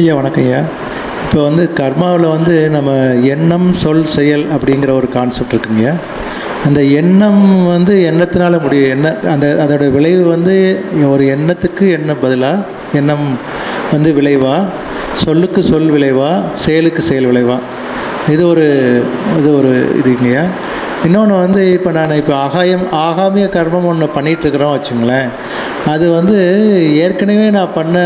ஐயா வணக்கம் ஐயா. இப்போ வந்து கர்மாவில் வந்து நம்ம எண்ணம் சொல் செயல் அப்படிங்கிற ஒரு கான்செப்ட் இருக்குங்க அந்த எண்ணம் வந்து எண்ணத்தினால முடியும். எண்ண அந்த அதோட விளைவு வந்து ஒரு எண்ணத்துக்கு எண்ணம் பதிலாக எண்ணம் வந்து விளைவா? சொல்லுக்கு சொல் விளைவா? செயலுக்கு செயல் விளைவா? இது ஒரு இது ஒரு இதுங்கய்யா இன்னொன்று வந்து இப்போ நான் இப்போ ஆகாயம் ஆகாமிய கர்மம் ஒன்று பண்ணிகிட்ருக்குறோம் வச்சுங்களேன். அது வந்து ஏற்கனவே நான் பண்ண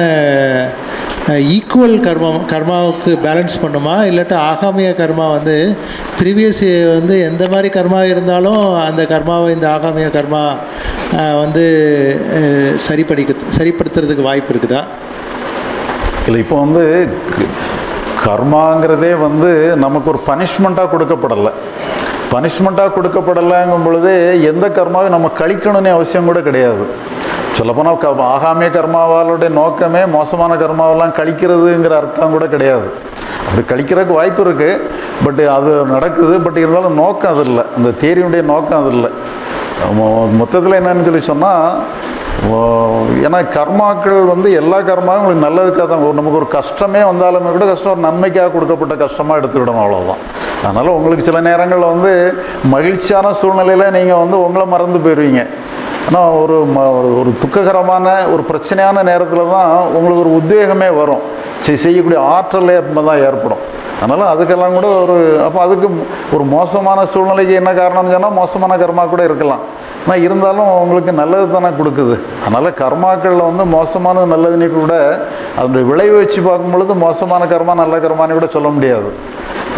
ஈக்குவல் கர்மம் கர்மாவுக்கு பேலன்ஸ் பண்ணுமா? இல்லாட்டா ஆகாமிய கர்மா வந்து ப்ரீவியஸ் வந்து எந்த மாதிரி கர்மா இருந்தாலும் அந்த கர்மாவை இந்த ஆகாமிய கர்மா வந்து அஹ், சரிப்படிக்க சரிப்படுத்துறதுக்கு வாய்ப்பு இருக்குதா? இல்லை இப்போ வந்து கர்மாங்கிறதே வந்து நமக்கு ஒரு பனிஷ்மெண்ட்டாக கொடுக்கப்படலை. பனிஷ்மெண்ட்டாக கொடுக்கப்படலைங்கும் பொழுது எந்த கர்மாவையும் நம்ம கழிக்கணும்னு அவசியம் கூட கிடையாது. சொல்லப்போனால் க ஆகாமிய கர்மாவாலுடைய நோக்கமே மோசமான கர்மாவெல்லாம் கழிக்கிறதுங்கிற அர்த்தம் கூட கிடையாது. அப்படி கழிக்கிறதுக்கு வாய்ப்பு இருக்குது பட் அது நடக்குது. பட் இருந்தாலும் நோக்கம் அது இல்லை. அந்த தேரியுடைய நோக்கம் அது இல்லை. மொத்தத்தில் என்னன்னு சொல்லி சொன்னால் ஏன்னா கர்மாக்கள் வந்து எல்லா கர்மாவும் உங்களுக்கு நல்லதுக்காக தான். நமக்கு ஒரு கஷ்டமே வந்தாலுமே கூட கஷ்டம் ஒரு நன்மைக்காக கொடுக்கப்பட்ட கஷ்டமாக எடுத்துக்கிடணும் அவ்வளோதான் அதனால் உங்களுக்கு சில நேரங்களில் வந்து மகிழ்ச்சியான சூழ்நிலையில் நீங்கள் வந்து உங்களை மறந்து போயிடுவீங்க ஆனால் ஒரு ம ஒரு ஒரு துக்ககரமான ஒரு பிரச்சனையான நேரத்தில் தான் உங்களுக்கு ஒரு உத்வேகமே வரும். செய்யக்கூடிய ஆற்றலே அப்போ தான் ஏற்படும். அதனால் அதுக்கெல்லாம் கூட ஒரு அப்போ அதுக்கு ஒரு மோசமான சூழ்நிலைக்கு என்ன காரணம்னு சொன்னால் மோசமான கர்மா கூட இருக்கலாம். ஆனால் இருந்தாலும் உங்களுக்கு நல்லது தானே கொடுக்குது. அதனால் கர்மாக்களில் வந்து மோசமானது நல்லதுன்னு கூட அதனுடைய விளைவு வச்சு பார்க்கும் பொழுது மோசமான கர்மா நல்ல கர்மான்னு கூட சொல்ல முடியாது.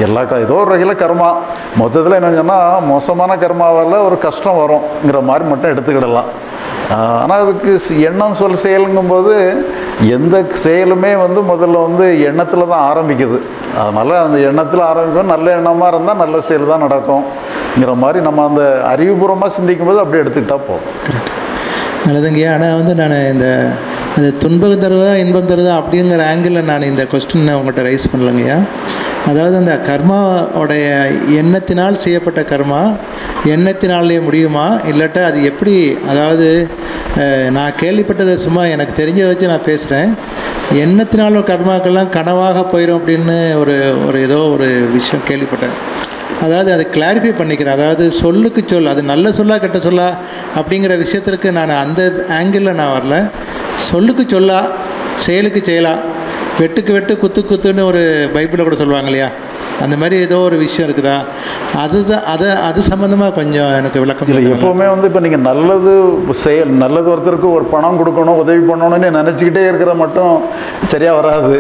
எல்லா க ஏதோ ஒரு வகையில் கர்மா. மொத்தத்தில் என்ன சொன்னால் மோசமான கர்மாவால் ஒரு கஷ்டம் வரும்ங்கிற மாதிரி மட்டும் எடுத்துக்கிடலாம். ஆனால் அதுக்கு எண்ணம் சொல் செயலுங்கும்போது எந்த செயலுமே வந்து முதல்ல வந்து எண்ணத்தில் தான் ஆரம்பிக்குது. அதனால் அந்த எண்ணத்தில் ஆரம்பிக்கும் நல்ல எண்ணமாக இருந்தால் நல்ல செயல் தான் நடக்கும்ங்கிற மாதிரி நம்ம அந்த அறிவுபூர்வமாக சிந்திக்கும்போது அப்படியே எடுத்துக்கிட்டால் போகும் நல்லதுங்கய்யா ஆனால் வந்து நான் இந்த அது துன்பம் தருவதா இன்பம் தருவதா அப்படிங்கிற ஆங்கிளில் நான் இந்த கொஸ்டினை உங்கள்கிட்ட ரைஸ் பண்ணலங்கய்யா. அதாவது அந்த கர்மாவோடைய எண்ணத்தினால் செய்யப்பட்ட கர்மா எண்ணத்தினாலே முடியுமா? இல்லாட்டா அது எப்படி அதாவது நான் கேள்விப்பட்டதை சும்மா எனக்கு தெரிஞ்சதை வச்சு நான் பேசுகிறேன் எண்ணத்தினாலும் கர்மாக்கெல்லாம் கனவாக போயிடும் அப்படின்னு ஒரு ஒரு ஏதோ ஒரு விஷயம் கேள்விப்பட்டேன். அதாவது அதை கிளாரிஃபை பண்ணிக்கிறேன். அதாவது சொல்லுக்கு சொல் அது நல்ல சொல்லா கெட்ட சொல்லா அப்படிங்கிற விஷயத்திற்கு நான் அந்த ஆங்கிளில் நான் வரல. சொல்லுக்கு சொல்லா செயலுக்கு செயலா வெட்டுக்கு வெட்டு குத்து குத்துன்னு ஒரு பைபிளில் கூட சொல்லுவாங்க இல்லையா? அந்த மாதிரி ஏதோ ஒரு விஷயம் இருக்குதா? அதுதான் அதை அது சம்மந்தமாக கொஞ்சம் எனக்கு விளக்கம் இல்லை. எப்போவுமே வந்து இப்போ நீங்கள் நல்லது செயல் நல்லது ஒருத்தருக்கு ஒரு பணம் கொடுக்கணும் உதவி பண்ணணும்னு நினச்சிக்கிட்டே இருக்கிற மட்டும் சரியாக வராது.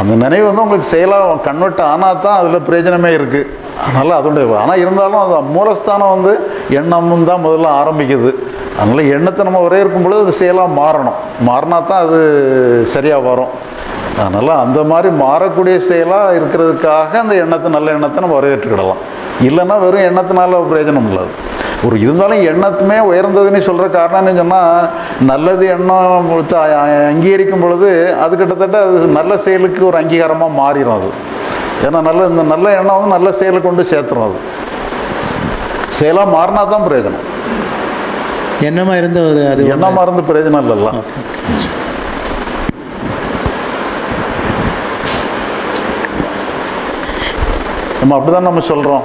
அந்த நினைவு வந்து உங்களுக்கு செயலாக கன்வெர்ட் ஆனால் தான் அதில் பிரயோஜனமே இருக்குது அதனால் அதனுடைய ஆனால் இருந்தாலும் அது மூலஸ்தானம் வந்து எண்ணமும் தான் முதல்ல ஆரம்பிக்குது. அதனால் எண்ணத்தை நம்ம ஒரே இருக்கும் பொழுது அது செயலாக மாறணும். மாறினா தான் அது சரியாக வரும். அதனால் அந்த மாதிரி மாறக்கூடிய செயலாக இருக்கிறதுக்காக அந்த எண்ணத்தை நல்ல எண்ணத்தை நம்ம வரவேற்றுக்கிடலாம். இல்லைன்னா வெறும் எண்ணத்தினால பிரயோஜனம் இல்லாது. ஒரு இருந்தாலும் எண்ணத்துமே உயர்ந்ததுன்னு சொல்கிற காரணம் என்னன்னு சொன்னால் நல்லது எண்ணம் அங்கீகரிக்கும் பொழுது அது கிட்டத்தட்ட அது நல்ல செயலுக்கு ஒரு அங்கீகாரமாக மாறிடும் அது. ஏன்னா நல்ல இந்த நல்ல எண்ணம் வந்து நல்ல செயலை கொண்டு சேர்த்துரும் அது. செயலாக மாறினா தான் பிரயோஜனம். எண்ணமாக இருந்த ஒரு அது எண்ணமாக இருந்து பிரயோஜனம் இல்லைல்ல. நம்ம அப்படி தான் நம்ம சொல்கிறோம்